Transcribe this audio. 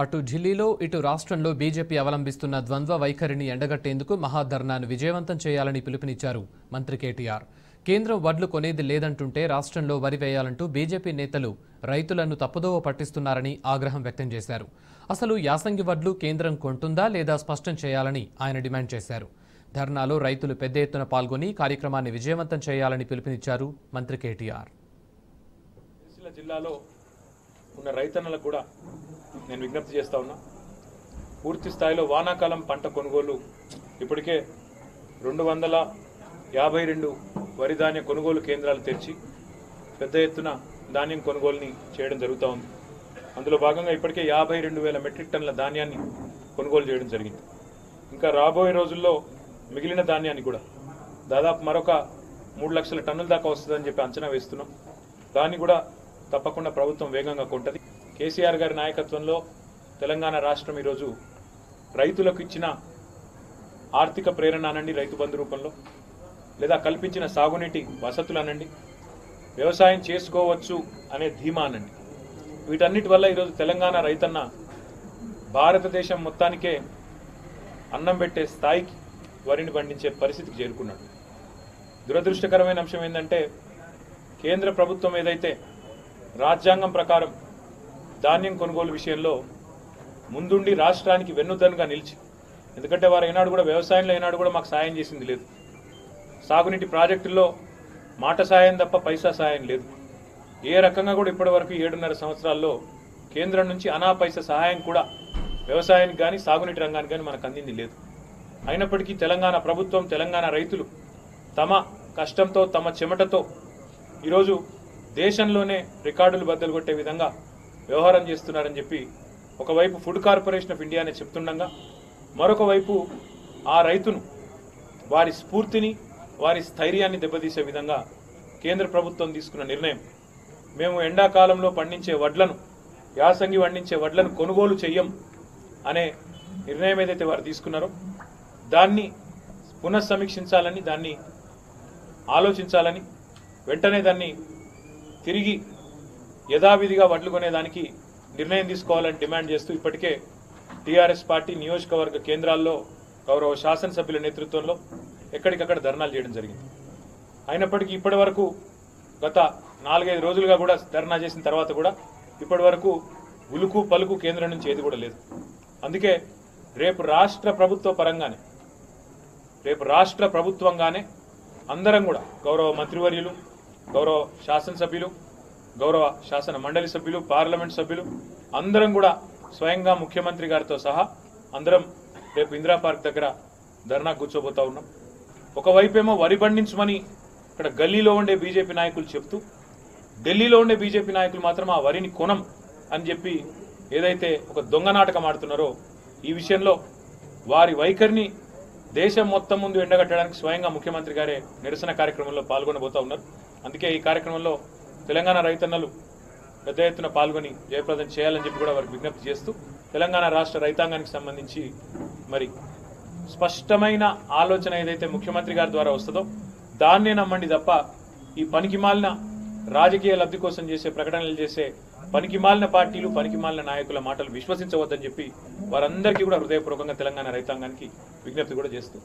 అటు ఢిల్లీలో ఇటు రాష్ట్రంలో బీజేపీ అవలంబిస్తున్న ద్వంద్వ వైఖరిని ఎండగట్టేందుకు మహాధర్నాను విజయవంతం చేయాలని పిలుపునిచ్చారు మంత్రి కేటీఆర్. కేంద్రం వడ్లు కొనేది లేదంటుంటే రాష్ట్రంలో వరి వేయాలంటూ బీజేపీ నేతలు రైతులను తప్పుదోవ పట్టిస్తున్నారని ఆగ్రహం వ్యక్తం చేశారు. అసలు యాసంగి వడ్లు కేంద్రం కొంటుందా లేదా స్పష్టం చేయాలని ఆయన డిమాండ్ చేశారు. ధర్నాలో రైతులు పెద్ద ఎత్తున పాల్గొని కార్యక్రమాన్ని విజయవంతం చేయాలని పిలుపునిచ్చారు మంత్రి కేటీఆర్. జిల్లాలో ఉన్న రైతన్నలకు కూడా నేను విజ్ఞప్తి చేస్తా ఉన్నా. పూర్తి స్థాయిలో వానాకాలం పంట కొనుగోలు ఇప్పటికే రెండు వందల యాభై రెండు వరి ధాన్య కొనుగోలు కేంద్రాలు తెరిచి పెద్ద ఎత్తున ధాన్యం కొనుగోలుని చేయడం జరుగుతూ ఉంది. అందులో భాగంగా ఇప్పటికే యాభై రెండు వేల మెట్రిక్ టన్నుల ధాన్యాన్ని కొనుగోలు చేయడం జరిగింది. ఇంకా రాబోయే రోజుల్లో మిగిలిన ధాన్యాన్ని కూడా దాదాపు మరొక మూడు లక్షల టన్నుల దాకా వస్తుందని చెప్పి అంచనా వేస్తున్నాం. దాన్ని కూడా తప్పకుండా ప్రభుత్వం వేగంగా కొంటది. కేసీఆర్ గారి నాయకత్వంలో తెలంగాణ రాష్ట్రం ఈరోజు రైతులకు ఇచ్చిన ఆర్థిక ప్రేరణ అనండి రైతు బంధు రూపంలో. లేదా కల్పించిన సాగునీటి వసతులు అనండి. వ్యవసాయం చేసుకోవచ్చు అనే ధీమా అనండి. వీటన్నిటి వల్ల ఈరోజు తెలంగాణ రైతన్న భారతదేశం మొత్తానికే అన్నం పెట్టే స్థాయికి వరిని పండించే పరిస్థితికి చేరుకున్నాడు. దురదృష్టకరమైన అంశం ఏంటంటే కేంద్ర ప్రభుత్వం ఏదైతే రాజ్యాంగం ప్రకారం ధాన్యం కొనుగోలు విషయంలో ముందుండి రాష్ట్రానికి వెన్నుదన్నుగా నిలిచి ఎందుకంటే వారు ఏనాడు కూడా వ్యవసాయంలో ఏనాడు కూడా మాకు సాయం చేసింది లేదు. సాగునీటి ప్రాజెక్టుల్లో మాట సాయం తప్ప పైసా సాయం లేదు. ఏ రకంగా కూడా ఇప్పటివరకు ఏడున్నర సంవత్సరాల్లో కేంద్రం నుంచి అనాపైసా సహాయం కూడా వ్యవసాయానికి కానీ సాగునీటి రంగానికి కానీ మనకు అందింది లేదు. అయినప్పటికీ తెలంగాణ ప్రభుత్వం తెలంగాణ రైతులు తమ కష్టంతో తమ చెమటతో ఈరోజు దేశంలోనే రికార్డులు బద్దలు కొట్టే విధంగా వ్యవహారం చేస్తున్నారని చెప్పి ఒకవైపు ఫుడ్ కార్పొరేషన్ ఆఫ్ ఇండియానే చెప్తుండగా మరొక వైపు ఆ రైతును వారి స్ఫూర్తిని వారి స్థైర్యాన్ని దెబ్బతీసే విధంగా కేంద్ర ప్రభుత్వం తీసుకున్న నిర్ణయం. మేము ఎండాకాలంలో పండించే వడ్లను యాసంగి పండించే వడ్లను కొనుగోలు చెయ్యం అనే నిర్ణయం ఏదైతే వారు తీసుకున్నారో దాన్ని పునఃసమీక్షించాలని దాన్ని ఆలోచించాలని వెంటనే దాన్ని తిరిగి యథావిధిగా వడ్లు కొనేదానికి నిర్ణయం తీసుకోవాలని డిమాండ్ చేస్తూ ఇప్పటికే టీఆర్ఎస్ పార్టీ నియోజకవర్గ కేంద్రాల్లో గౌరవ శాసనసభ్యుల నేతృత్వంలో ఎక్కడికక్కడ ధర్నాలు చేయడం జరిగింది. అయినప్పటికీ ఇప్పటి వరకు గత నాలుగైదు రోజులుగా కూడా ధర్నా చేసిన తర్వాత కూడా ఇప్పటి వరకు ఉలుకు పలుకు కేంద్రం నుంచి ఏది కూడా లేదు. అందుకే రేపు రాష్ట్ర ప్రభుత్వ పరంగానే రేపు రాష్ట్ర ప్రభుత్వంగానే అందరం కూడా గౌరవ మంత్రివర్యులు గౌరవ శాసనసభ్యులు గౌరవ శాసన మండలి సభ్యులు పార్లమెంట్ సభ్యులు అందరం కూడా స్వయంగా ముఖ్యమంత్రి గారితో సహా అందరం రేపు ఇందిరా పార్క్ దగ్గర ధర్నా కూర్చోబోతా ఉన్నాం. ఒకవైపేమో వరి పండించమని ఇక్కడ గల్లీలో ఉండే బీజేపీ నాయకులు చెప్తూ ఢిల్లీలో ఉండే బీజేపీ నాయకులు మాత్రం ఆ వరిని కొనం అని చెప్పి ఏదైతే ఒక దొంగ నాటకం ఆడుతున్నారో ఈ విషయంలో వారి వైఖరిని దేశం మొత్తం ముందు ఎండగట్టడానికి స్వయంగా ముఖ్యమంత్రి గారే నిరసన కార్యక్రమంలో పాల్గొనబోతా ఉన్నారు. అందుకే ఈ కార్యక్రమంలో తెలంగాణ రైతన్నలు పెద్ద ఎత్తున పాల్గొని జయప్రదం చేయాలని చెప్పి కూడా వారికి విజ్ఞప్తి చేస్తూ తెలంగాణ రాష్ట్ర రైతాంగానికి సంబంధించి మరి స్పష్టమైన ఆలోచన ఏదైతే ముఖ్యమంత్రి గారి ద్వారా వస్తుందో దాన్నే నమ్మండి తప్ప ఈ పనికిమాలిన రాజకీయ లబ్ధి కోసం చేసే ప్రకటనలు చేసే పనికిమాలిన పార్టీలు పనికిమాలిన నాయకుల మాటలు విశ్వసించవద్దని చెప్పి వారందరికీ కూడా హృదయపూర్వకంగా తెలంగాణ రైతాంగానికి విజ్ఞప్తి కూడా చేస్తూ